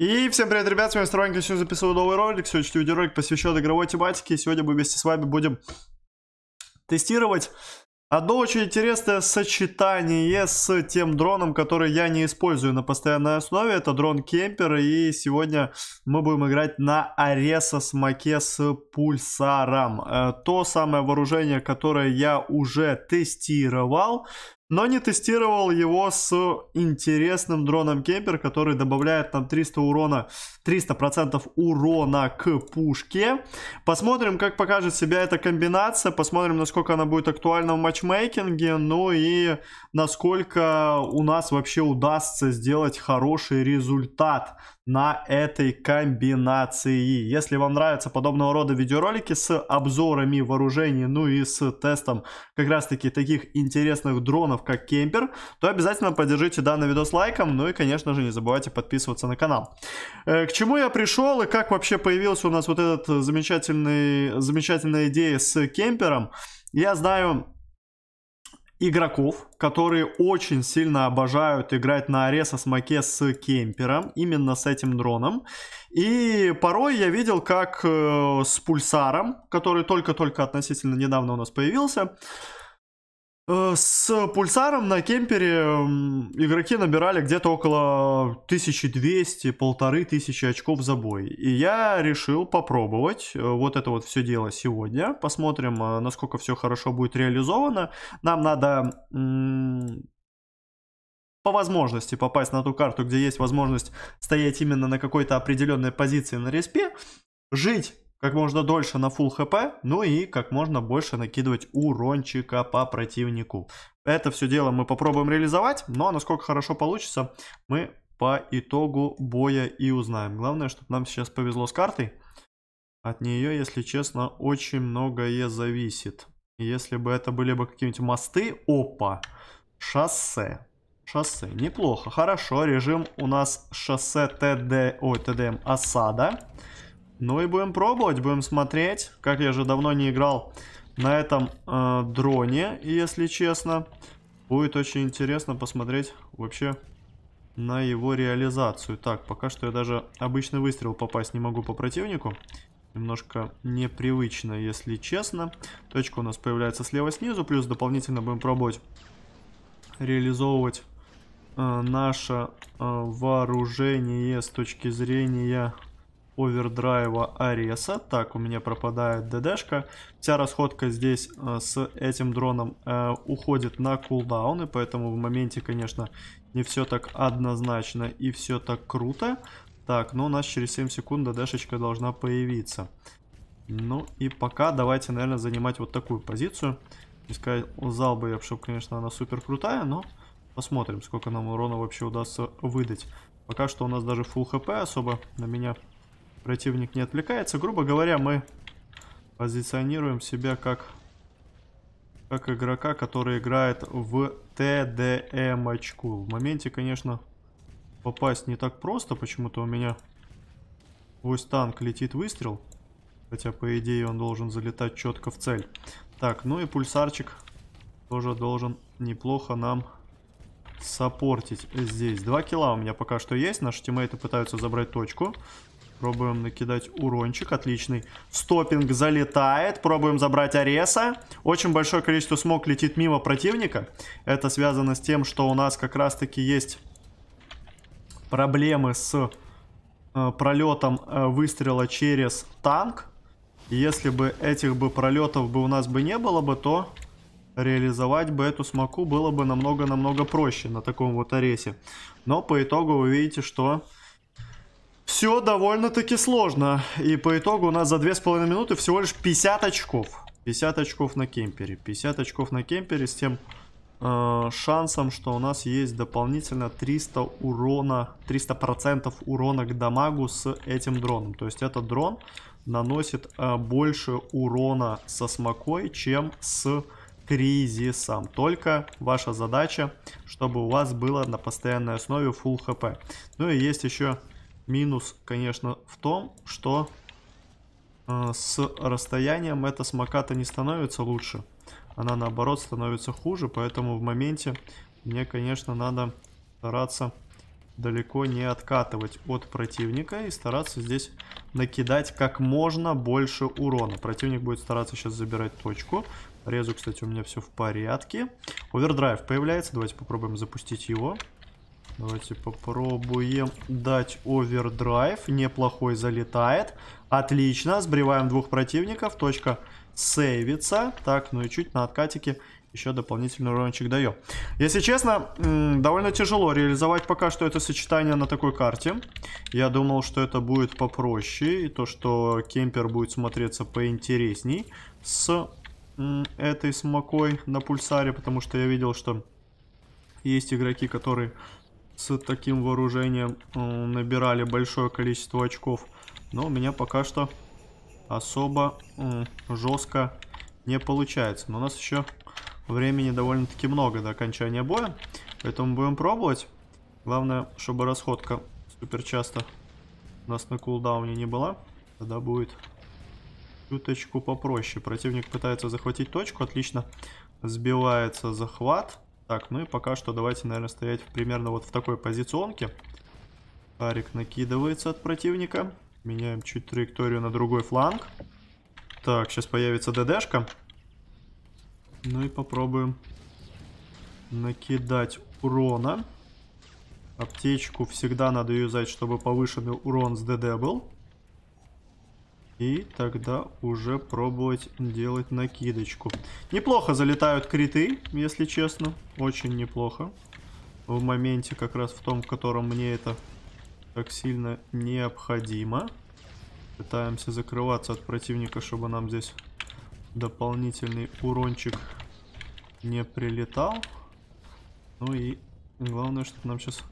И всем привет, ребят, с вами Стронька, сегодня записываю новый ролик, сегодняшний видеоролик посвящен игровой тематике, сегодня мы вместе с вами будем тестировать одно очень интересное сочетание с тем дроном, который я не использую на постоянной основе, это дрон Кемпер, и сегодня мы будем играть на Ареса Смоке с пульсаром. Э, то самое вооружение, которое я уже тестировал, но не тестировал его с интересным дроном Кемпер, который добавляет нам 300 урона, 300% урона к пушке. Посмотрим, как покажет себя эта комбинация, посмотрим, насколько она будет актуальна в матчмейкинге, ну и насколько у нас вообще удастся сделать хороший результат на этой комбинации. Если вам нравятся подобного рода видеоролики с обзорами вооружений, ну и с тестом как раз таки таких интересных дронов, как кемпер, то обязательно поддержите данный видос лайком, ну и конечно же не забывайте подписываться на канал. Э, к чему я пришел и как вообще появился у нас вот этот замечательный, замечательная идея с кемпером, я знаю игроков, которые очень сильно обожают играть на Ареса Смоке с кемпером, именно с этим дроном. И порой я видел, как э, с пульсаром, который только-только относительно недавно у нас появился, с пульсаром на кемпере игроки набирали где-то около 1200-1500 очков за бой. И я решил попробовать э, вот это вот все дело сегодня. Посмотрим, э, насколько все хорошо будет реализовано. Нам надо по возможности попасть на ту карту, где есть возможность стоять именно на какой-то определенной позиции на респе, жить как можно дольше на full хп, ну и как можно больше накидывать урончика по противнику. Это все дело мы попробуем реализовать, но насколько хорошо получится, мы по итогу боя и узнаем. Главное, чтобы нам сейчас повезло с картой. От нее, если честно, очень многое зависит. Если бы это были бы какие-нибудь мосты, опа, шоссе. Шоссе, неплохо, хорошо, режим у нас шоссе ТД, ой, ТДМ осада. Ну и будем пробовать, будем смотреть. Как я же давно не играл на этом э, дроне, если честно. Будет очень интересно посмотреть вообще на его реализацию. Так, пока что я даже обычный выстрел попасть не могу по противнику. Немножко непривычно, если честно. Точка у нас появляется слева снизу. Плюс дополнительно будем пробовать реализовывать э, наше э, вооружение с точки зрения овердрайва Ареса. Так, у меня пропадает ДДшка. Вся расходка здесь э, с этим дроном э, уходит на кулдаун, и поэтому в моменте, конечно, не все так однозначно и все так круто. Так, ну у нас через 7 секунд ДДшечка должна появиться. Ну и пока давайте, наверное, занимать вот такую позицию. Не сказал бы я, чтобы, конечно, она супер крутая, но посмотрим, сколько нам урона вообще удастся выдать. Пока что у нас даже full хп особо на меня противник не отвлекается. Грубо говоря, мы позиционируем себя как, как игрока, который играет в ТДМ-очку. В моменте, конечно, попасть не так просто. Почему-то у меня сквозь танк летит выстрел. Хотя, по идее, он должен залетать четко в цель. Так, ну и пульсарчик тоже должен неплохо нам саппортить здесь. Два килла у меня пока что есть. Наши тиммейты пытаются забрать точку. Пробуем накидать урончик, отличный. Стопинг залетает, пробуем забрать Ареса. Очень большое количество смог летит мимо противника. Это связано с тем, что у нас как раз-таки есть проблемы с э, пролетом э, выстрела через танк. Если бы этих бы пролетов бы у нас бы не было бы, то реализовать бы эту смоку было бы намного-намного проще на таком вот аресе. Но по итогу вы видите, что все довольно-таки сложно. И по итогу у нас за 2,5 минуты всего лишь 50 очков. 50 очков на кемпере. 50 очков на кемпере с тем э, шансом, что у нас есть дополнительно 300 урона, 300% урона к дамагу с этим дроном. То есть этот дрон наносит э, больше урона со смокой, чем с кризисом. Только ваша задача, чтобы у вас было на постоянной основе full хп. Ну и есть еще Минус, конечно, в том, что э, с расстоянием эта смоката не становится лучше. Она, наоборот, становится хуже, поэтому в моменте мне, конечно, надо стараться далеко не откатывать от противника и стараться здесь накидать как можно больше урона. Противник будет стараться сейчас забирать точку. Резу, кстати, у меня все в порядке. Овердрайв появляется. Давайте попробуем запустить его. Давайте попробуем дать овердрайв. Неплохой залетает. Отлично. Сбриваем двух противников. Точка сейвится. Так, ну и чуть на откатике еще дополнительный урончик даем. Если честно, довольно тяжело реализовать пока что это сочетание на такой карте. Я думал, что это будет попроще, и то, что кемпер будет смотреться поинтересней с этой смокой на пульсаре, потому что я видел, что есть игроки, которые с таким вооружением набирали большое количество очков. Но у меня пока что особо жестко не получается. Но у нас еще времени довольно-таки много до окончания боя. Поэтому будем пробовать. Главное, чтобы расходка супер часто у нас на кулдауне не была. Тогда будет чуточку попроще. Противник пытается захватить точку. Отлично сбивается захват. Так, ну и пока что давайте, наверное, стоять примерно вот в такой позиционке. Арик накидывается от противника. Меняем чуть траекторию на другой фланг. Так, сейчас появится ДДшка. Ну и попробуем накидать урона. Аптечку всегда надо юзать, чтобы повышенный урон с ДД был. И тогда уже пробовать делать накидочку. Неплохо залетают криты, если честно. Очень неплохо. В моменте как раз в том, в котором мне это так сильно необходимо. Пытаемся закрываться от противника, чтобы нам здесь дополнительный урончик не прилетал. Ну и главное, чтобы нам сейчас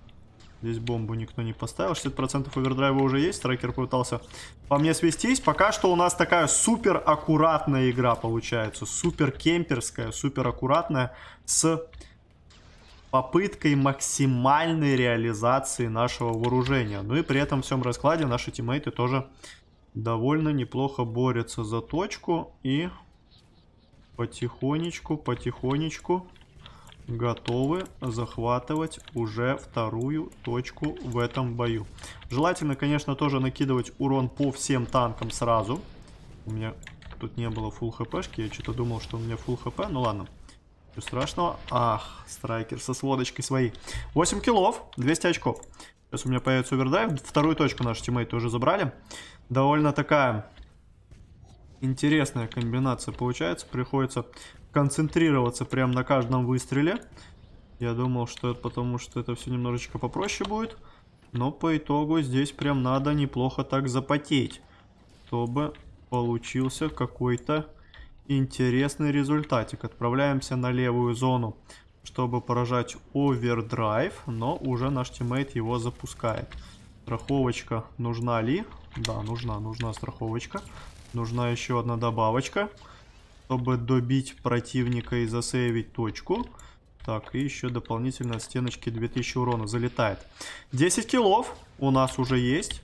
здесь бомбу никто не поставил. 60% овердрайва уже есть. Страйкер попытался по мне свестись. Пока что у нас такая супер аккуратная игра получается. Супер кемперская, супер аккуратная. С попыткой максимальной реализации нашего вооружения. Ну и при этом всем раскладе наши тиммейты тоже довольно неплохо борются за точку и потихонечку, потихонечку готовы захватывать уже вторую точку в этом бою. Желательно, конечно, тоже накидывать урон по всем танкам сразу. У меня тут не было фул хпшки, я что-то думал, что у меня фул хп, ну ладно. Ничего страшного. Ах, страйкер со сводочкой своей. 8 киллов, 200 очков. Сейчас у меня появится овердайв. Вторую точку наши тиммейты уже забрали. Довольно такая интересная комбинация получается. Приходится концентрироваться прямо на каждом выстреле. Я думал, что это потому, что это все немножечко попроще будет. Но по итогу здесь прям надо неплохо так запотеть. Чтобы получился какой-то интересный результатик. Отправляемся на левую зону, чтобы поражать overdrive. Но уже наш teammate его запускает. Страховочка нужна ли? Да, нужна, нужна страховочка. Нужна еще одна добавочка, чтобы добить противника и за save ить точку. Так, и еще дополнительно от стеночки 2000 урона залетает. 10 kill ов у нас уже есть.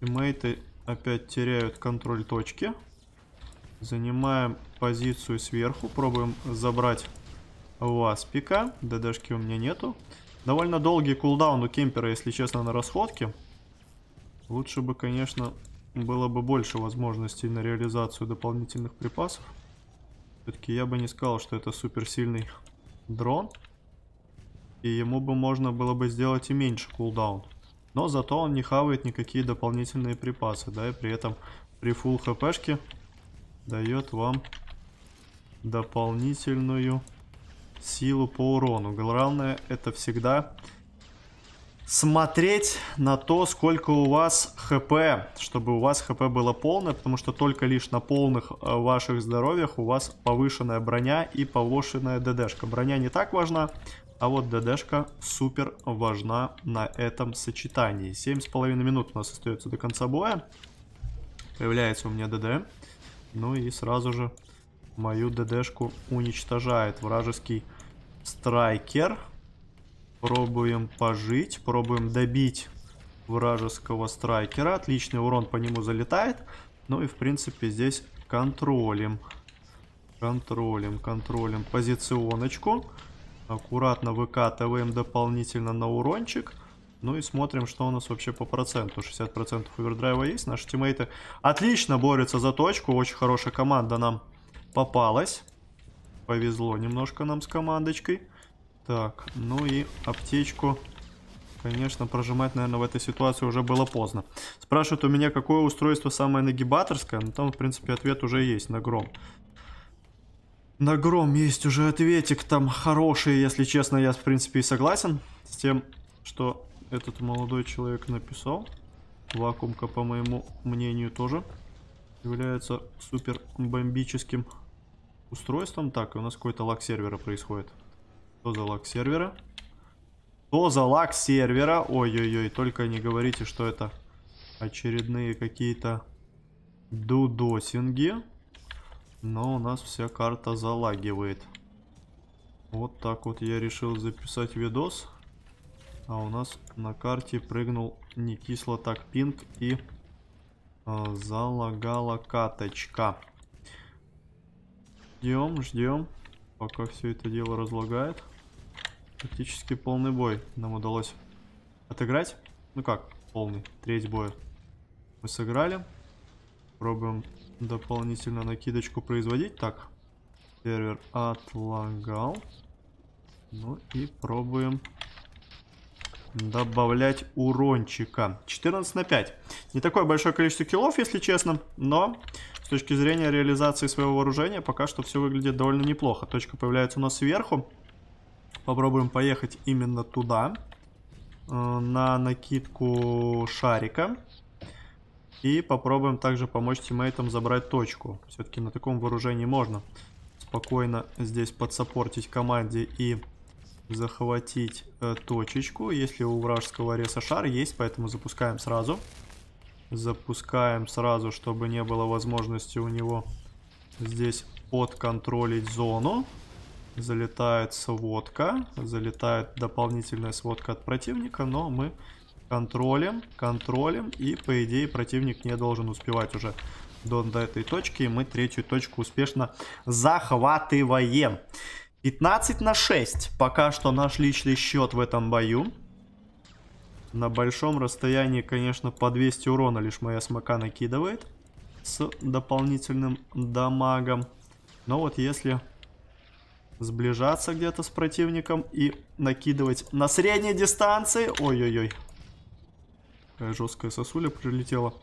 Тиммейты опять теряют контроль точки. Занимаем позицию сверху. Пробуем забрать Васпика. ДДшки у меня нету. Довольно долгий кулдаун у кемпера, если честно, на расходке. Лучше бы, конечно, было бы больше возможностей на реализацию дополнительных припасов. Все-таки я бы не сказал, что это суперсильный дрон. И ему бы можно было бы сделать и меньше кулдаун. Но зато он не хавает никакие дополнительные припасы, да, и при этом при фул хпшке дает вам дополнительную силу по урону. Главное это всегда смотреть на то, сколько у вас хп, чтобы у вас хп было полное, потому что только лишь на полных э, ваших здоровьях у вас повышенная броня и повышенная ДДшка. Броня не так важна, а вот ДДшка супер важна на этом сочетании. 7,5 минут у нас остается до конца боя. Появляется у меня ДД. Ну и сразу же мою ДДшку уничтожает вражеский страйкер. Пробуем пожить, пробуем добить вражеского страйкера. Отличный урон по нему залетает. Ну и в принципе здесь контролим. Контролим, контролим позиционочку. Аккуратно выкатываем дополнительно на урончик. Ну и смотрим, что у нас вообще по проценту. 60% овердрайва есть. Наши тиммейты отлично борются за точку. Очень хорошая команда нам попалась. Повезло немножко нам с командочкой. Так, ну и аптечку, конечно, прожимать, наверное, в этой ситуации уже было поздно. Спрашивают у меня, какое устройство самое нагибаторское. Ну, там, в принципе, ответ уже есть на гром. На гром есть уже ответик там хороший, если честно, я, в принципе, и согласен с тем, что этот молодой человек написал. Вакуумка, по моему мнению, тоже является супер бомбическим устройством. Так, у нас какой-то лак сервера происходит. Что за лак сервера? Что за лак сервера? Ой-ой-ой, только не говорите, что это очередные какие-то дудосинги. Но у нас вся карта залагивает. Вот так вот я решил записать видос. А у нас на карте прыгнул не кисло так пинг и э, залагала каточка. Ждем, ждем, пока все это дело разлагает. Практически полный бой нам удалось отыграть. Ну как, полный, треть боя. Мы сыграли. Пробуем дополнительно накидочку производить. Так, сервер отлагал. Ну и пробуем добавлять урончика. 14 на 5. Не такое большое количество киллов, если честно, но с точки зрения реализации своего вооружения пока что все выглядит довольно неплохо. Точка появляется у нас сверху. Попробуем поехать именно туда. Э, на накидку шарика. И попробуем также помочь тиммейтам забрать точку. Все-таки на таком вооружении можно спокойно здесь подсопортить команде и захватить э, точечку. Если у вражеского реса шар есть, поэтому запускаем сразу. Запускаем сразу, чтобы не было возможности у него здесь подконтролить зону. Залетает сводка, залетает дополнительная сводка от противника, но мы контролем, контролем, и по идее противник не должен успевать уже до, до этой точки, и мы третью точку успешно захватываем. 15 на 6, пока что наш личный счет в этом бою. На большом расстоянии, конечно, по 200 урона лишь моя смока накидывает с дополнительным дамагом. Но вот если сближаться где-то с противником и накидывать на средней дистанции. Ой-ой-ой. Какая жесткая сосуля прилетела.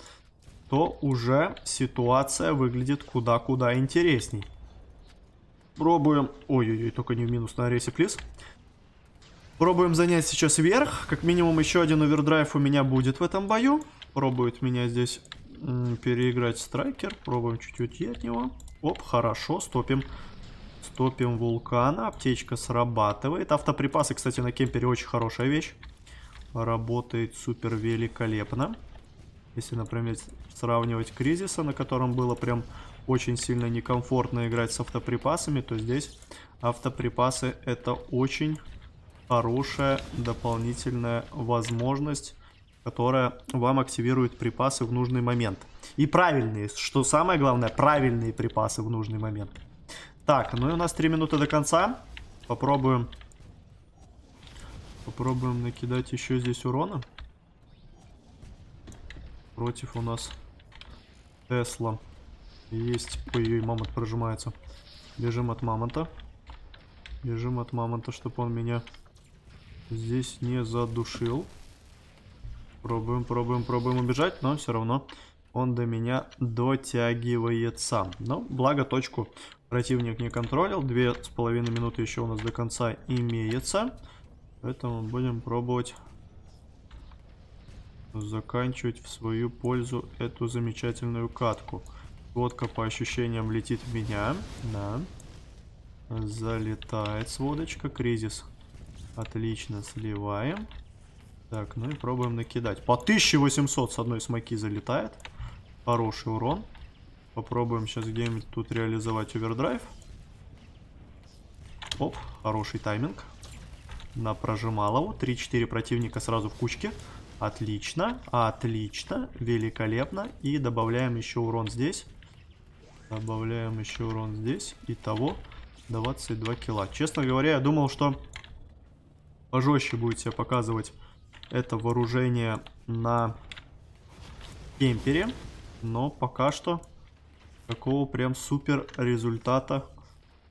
То уже ситуация выглядит куда-куда интересней. Пробуем... Ой-ой-ой, только не в минус на рейсе, плиз. Пробуем занять сейчас верх. Как минимум еще один овердрайв у меня будет в этом бою. Пробует меня здесь переиграть страйкер. Пробуем чуть-чуть от него. Оп, хорошо, стопим Стопим вулкана. Аптечка срабатывает. Автоприпасы, кстати, на кемпере очень хорошая вещь. Работает супер великолепно. Если, например, сравнивать кризиса, на котором было прям очень сильно некомфортно играть с автоприпасами, то здесь автоприпасы это очень хорошая дополнительная возможность, которая вам активирует припасы в нужный момент. И правильные, что самое главное, правильные припасы в нужный момент. Так, ну и у нас 3 минуты до конца. Попробуем... Попробуем накидать еще здесь урона. Против у нас Тесла. Есть... Ой-ой, мамонт прожимается. Бежим от мамонта. Бежим от мамонта, чтобы он меня здесь не задушил. Пробуем, пробуем, пробуем убежать, но все равно он до меня дотягивается. Но благо точку противник не контролил. Две с половиной минуты еще у нас до конца имеется. Поэтому будем пробовать заканчивать в свою пользу эту замечательную катку. Водка по ощущениям летит в меня. Да. Залетает сводочка. Кризис. Отлично, сливаем. Так, ну и пробуем накидать. По 1800 с одной смоки залетает. Хороший урон. Попробуем сейчас где-нибудь тут реализовать овердрайв. Оп, хороший тайминг. На прожималову. 3-4 противника сразу в кучке. Отлично, отлично, великолепно. И добавляем еще урон здесь. Добавляем еще урон здесь. Итого 22 килла. Честно говоря, я думал, что пожестче будет себя показывать это вооружение на кемпере. Но пока что такого прям супер результата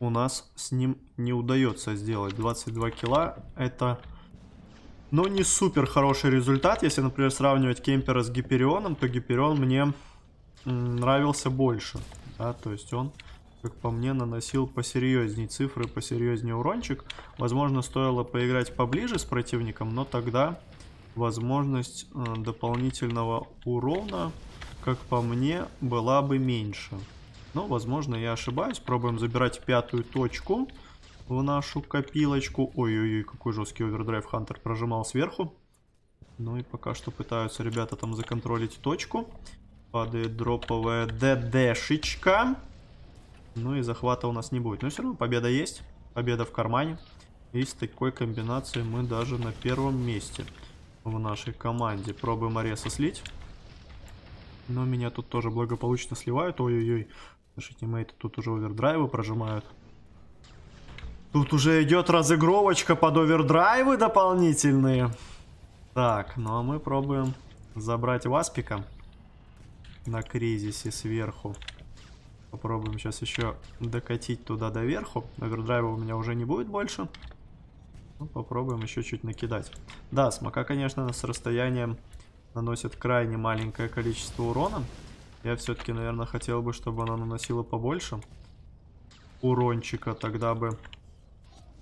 у нас с ним не удается сделать. 22 килла это... Ну, не супер хороший результат. Если, например, сравнивать кемпера с Гиперионом, то Гиперион мне нравился больше. Да, то есть он, как по мне, наносил посерьезнее цифры, посерьезнее урончик. Возможно, стоило поиграть поближе с противником, но тогда возможность э, дополнительного урона, как по мне, была бы меньше. Но, возможно, я ошибаюсь. Пробуем забирать пятую точку в нашу копилочку. Ой-ой-ой, какой жесткий овердрайв Хантер прожимал сверху. Ну и пока что пытаются ребята там законтролить точку. Падает дроповая ДДшечка. Ну и захвата у нас не будет. Но все равно победа есть. Победа в кармане. И с такой комбинацией мы даже на первом месте в нашей команде. Пробуем Ареса слить. Но меня тут тоже благополучно сливают. Ой-ой-ой. Наши тиммейты тут уже овердрайвы прожимают. Тут уже идет разыгровочка под овердрайвы дополнительные. Так, ну а мы пробуем забрать Васпика на кризисе сверху. Попробуем сейчас еще докатить туда до верху. Овердрайва у меня уже не будет больше. Ну, попробуем еще чуть накидать. Да, смока, конечно, с расстоянием наносит крайне маленькое количество урона. Я все-таки, наверное, хотел бы, чтобы она наносила побольше урончика. Тогда бы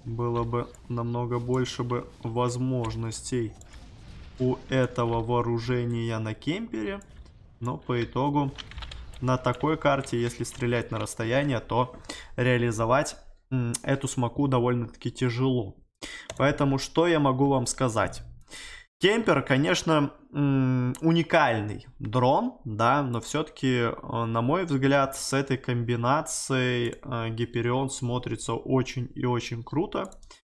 было бы намного больше бы возможностей у этого вооружения на кемпере. Но по итогу на такой карте, если стрелять на расстояние, то реализовать эту смоку довольно-таки тяжело. Поэтому что я могу вам сказать? Кемпер, конечно, уникальный дрон, да, но все-таки, э, на мой взгляд, с этой комбинацией э, Гиперион смотрится очень и очень круто.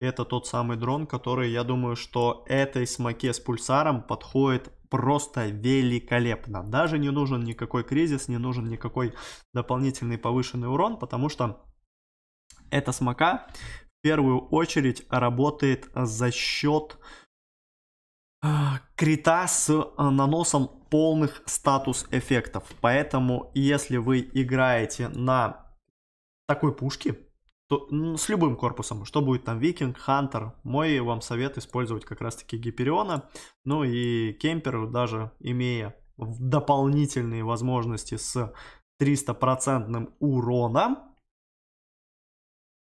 Это тот самый дрон, который, я думаю, что этой смоке с пульсаром подходит просто великолепно. Даже не нужен никакой кризис, не нужен никакой дополнительный повышенный урон, потому что эта смока в первую очередь работает за счет крита с а, наносом полных статус-эффектов. Поэтому, если вы играете на такой пушке, то, с любым корпусом, что будет там Викинг, Хантер, мой вам совет использовать как раз-таки Гипериона, ну и Кемпер, даже имея дополнительные возможности с 300% уроном,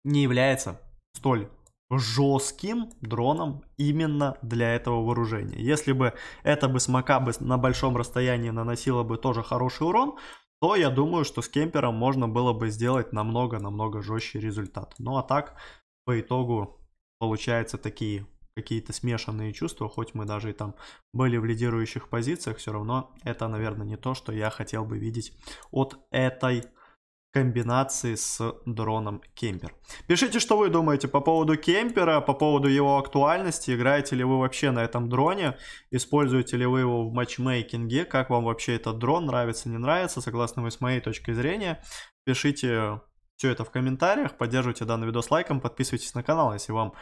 не является столь жестким дроном именно для этого вооружения. Если бы это бы смока бы на большом расстоянии наносила бы тоже хороший урон, то я думаю, что с кемпером можно было бы сделать намного-намного жестче результат. Ну а так, по итогу, получается такие какие-то смешанные чувства, хоть мы даже и там были в лидирующих позициях, все равно это, наверное, не то, что я хотел бы видеть от этой комбинации с дроном Кемпер. Пишите, что вы думаете по поводу Кемпера, по поводу его актуальности. Играете ли вы вообще на этом дроне? Используете ли вы его в матчмейкинге? Как вам вообще этот дрон? Нравится, не нравится? Согласно вы с моей точкой зрения. Пишите все это в комментариях. Поддерживайте данный видос лайком. Подписывайтесь на канал, если вам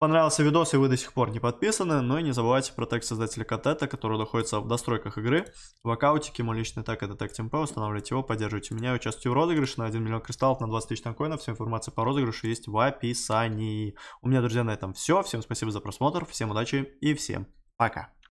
Понравился видос и вы до сих пор не подписаны, ну и не забывайте про тег создателя Катета, который находится в достройках игры. В аккаунтике мой личный тег это тег TeamP, устанавливайте его, поддерживайте меня, участвуйте в розыгрыше на 1 миллион кристаллов на 20 тысяч танкоинов. Вся информация по розыгрышу есть в описании. У меня, друзья, на этом все. Всем спасибо за просмотр, всем удачи и всем пока.